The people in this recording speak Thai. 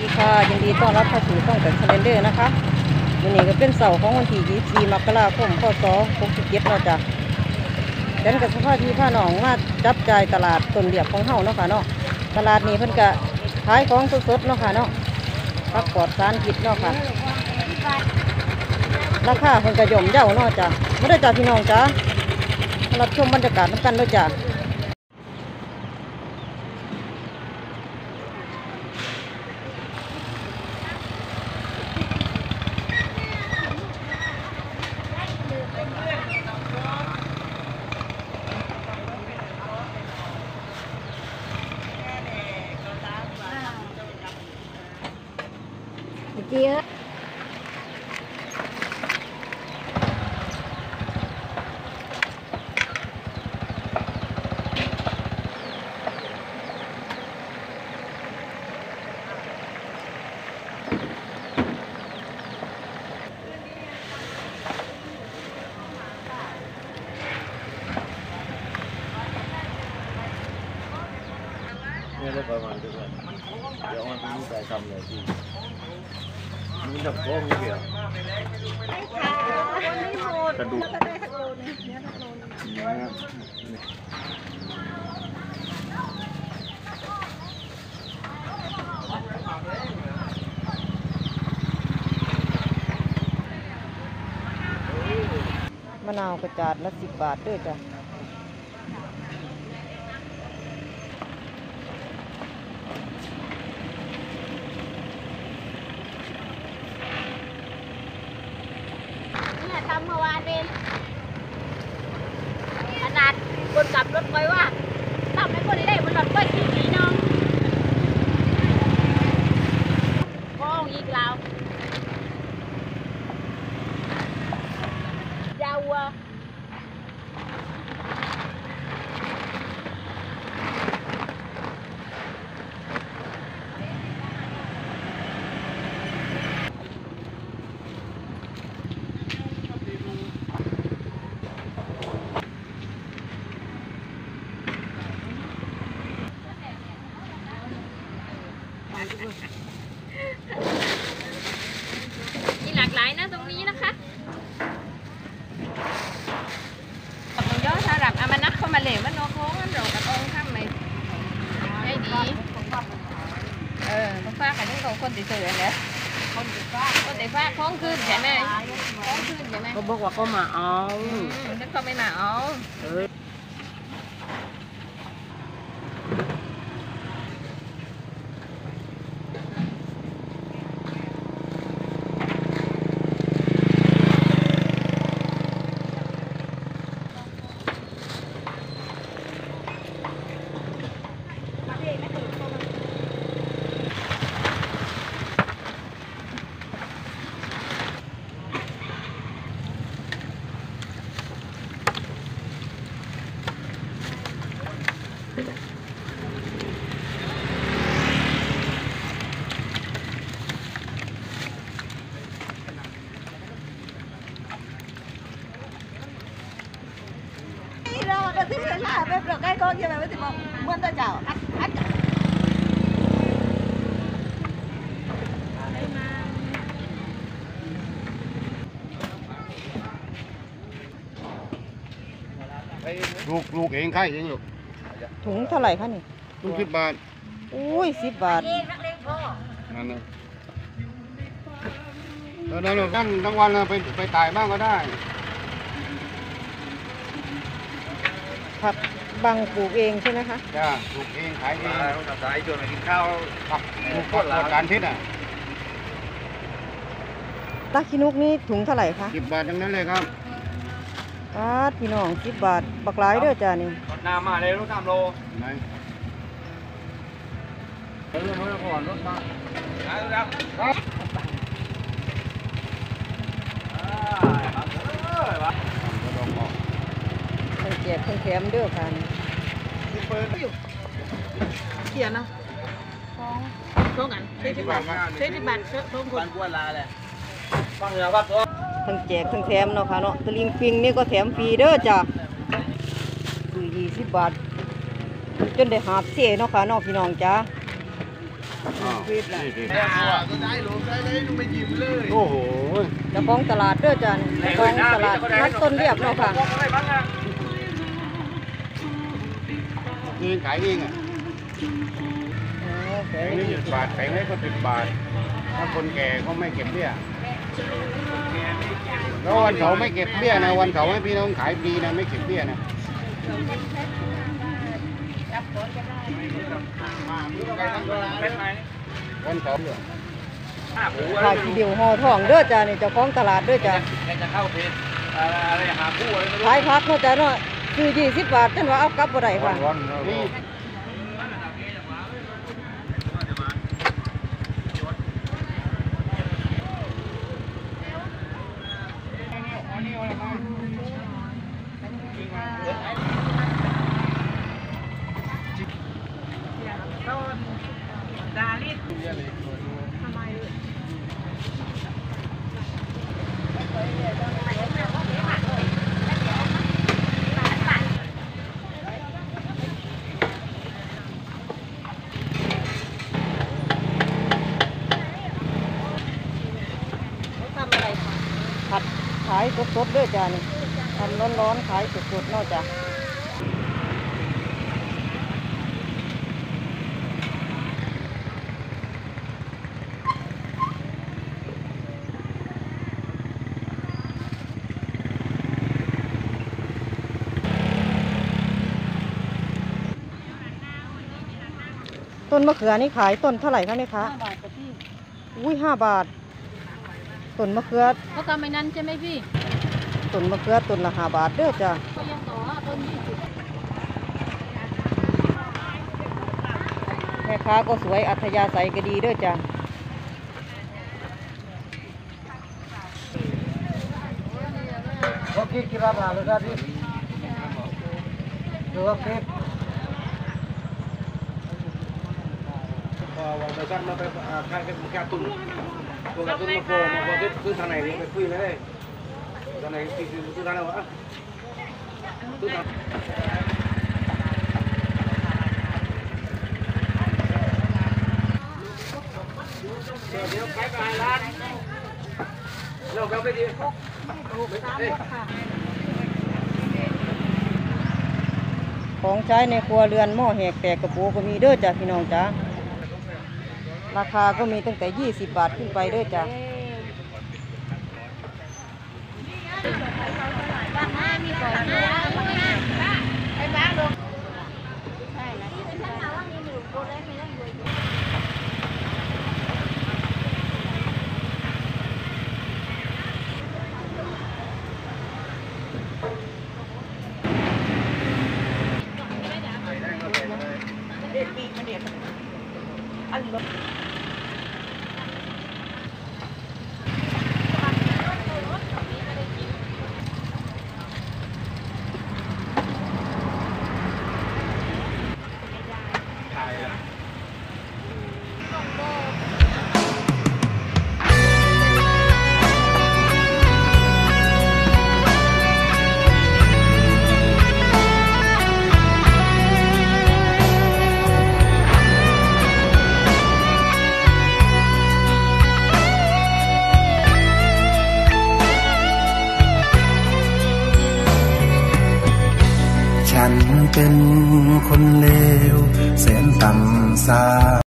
ดีค่ะยินดีต้อนรับเข้าสู่ช่องแต่คาเลนเดอร์นะคะวันนี้ก็เป็นเสาร์ของวันที่24มกราคมพศ67แล้วจ้ะดันกับสภาพที่ผ้าหนองมาจับจ่ายตลาดต้นเดียบของเฮาเนาะค่ะเนาะตลาดนี้เพิ่นก็ขายของสดๆเนาะค่ะเนาะผักปลอดสารพิษเนาะค่ะราคาเพิ่นก็ย่อมเย้าเนาะจ้ะไม่ได้จ้ะพี่น้องจ้ะมารับชมบรรยากาศนำกันเด้วยจ้ะ เนี่ได้ประมาณเท่าไหร่เดี๋ยวมันไม่มีใครทำเลยพี่มันจะโค้งเดียวกระดูกมะนาวกระจาดละสิบบาทด้วยจ้ะ เนี่ยทำเมื่อวานเองขนาดคนขับรถไปว่าทำให้คนได้มันหลอดไปที่สีน้องฟ้องอีกแล้วยาวอะ มีห ลากหลายนะตรงนี้นะคะกับมันย่อสารับอามานักเข้ามาเหลวมันโนโค้งมันโดกับองค์ทำไหมได้ดีเออต้องฟากกันยังของคนติดเสือเนี่ยคนติดฟากคนติดฟากคล้องขึ้นใช่ไหมคล้องขึ้นใช่ไหมก็บอกว่าก็มาเอาอืมฉันก็ไม่มาเอาเออเราก็ที่เห็นล่ะแบบเราใกล้ก็เกี่ยวกับที่มันเหมือน ตาเจ้าอัดอัดลูกลูกเองใครเองลูกถุงเท่าไหร่คะนี่ ลูกสิบบาทอุ้ยสิบบาท นั่นนะตอนนั้นเราตั้งทั้งวันเราไปไปตายบ้างก็ได้ ผักบังปลูกเองใช่ไหมคะ จ้าลูกเองขายเองต้องทำสายชวนมากินข้าวครับลูกก็ตรวจการทิศอะตาขี้นุกนี่ถุงเท่าไหร่คะสิบบาททั้งนั้นเลยครับปาดพี่น้องสิบบาทบักหลายเด้อจ้านี่รถน้ำมาเลยรถน้ำโลไหนเออมาก่อนรถมานะครับครับเพิ่นแจกเพิ่นแถมเด้อค่ะนี่เขียนนะช่วงกันเจ็ดสิบบาทเจ็ดสิบบาทช่วงคบ้านนกวนลาเลยฟังเหนือครับตัวเพิ่นแจกเพิ่นแถมเนาะค่ะเนาะตะลิงปิงนี่ก็แถมฟรีเด้อจ้าคือยี่สิบบาทจนได้หาบเสียเนาะค่ะเนาะพี่น้องจ้าอ้าวฟวิดน่ะโอ้โหเจ้าของตลาดเด้อจ้ะเจ้าของตลาดนัดต้นเรียบเนาะค่ะ เองขายเองอะโอ้แขแผงงนี้สิบบาทแผงนี้ก็สิบบาท ถ้าคนแก่เขาไม่เก็บเบี้ยแล้ววันเสาร์ไม่เก็บเบี้ยนะวันเสาร์ให้พี่น้องขายฟรีนะไม่เก็บเบี้ยนะวันเสาร์ห้าผูขายทีเดียวห่อทองเด้อจ้ะนี่เจ้าของตลาดเด้อจ้ะแกจะเข้าเพจอะไรหาคู่อะไรไม่รู้ขายพักเนาะจ้ะเนาะ คือ20บาทจนว่าเอากลับบ่ได้ค่ะ นี่ายสดๆเด้อจ้ะนี่ทำร้อนๆขายสดๆเนาะจ้ะต้นมะเขือนี่ขายต้นเท่าไหร่คะแม่ค้าห้าบาทกับพี่อุ้ยห้าบาท ต้นมะเขือเขาทำไอ้นั้นใช่ไหมพี่ต้นมะเขือต้นละห้าบาทเด้อจ้ะเขายังต่อว่าต้นยี่สิบแม่ค้าก็สวยอัธยาศัยก็ดีเด้อจ้ะ Oke, kira berapa tadi? Dua kip. vào thời gian nó phải khai cái cái tuần của cái tuần nó phô mà có cái cứ thằng này phải quy lấy đây thằng này thì cứ thằng nào á cứ thằng เดี๋ยวไปไปร้านเราไปไปดีของใช้ในครัวเรือนหม้อแหกแตกกระปูก็มีเด้อจ้ะพี่น้องจ้ะ ราคาก็มีตั้งแต่ 20 บาทขึ้นไปเด้อจ้ะฉัน เป็นคนเลวแสนต่ำซา